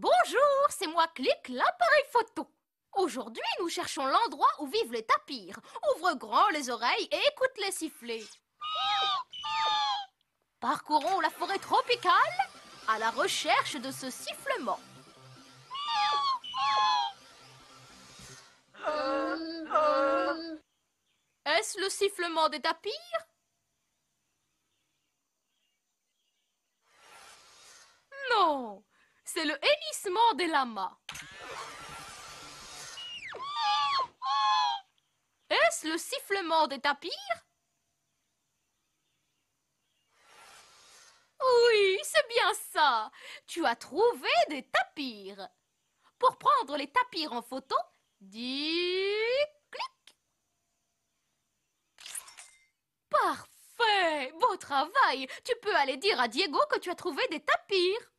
Bonjour, c'est moi Clic, l'appareil photo. Aujourd'hui, nous cherchons l'endroit où vivent les tapirs. Ouvre grand les oreilles et écoute les sifflets. Parcourons la forêt tropicale à la recherche de ce sifflement. Est-ce le sifflement des tapirs? Non, c'est le hennissement des lamas. Est-ce le sifflement des tapirs Oui, c'est bien ça. Tu as trouvé des tapirs. Pour prendre les tapirs en photo, dis clic. Parfait, beau travail. Tu peux aller dire à Diego que tu as trouvé des tapirs.